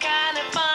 kind of fun.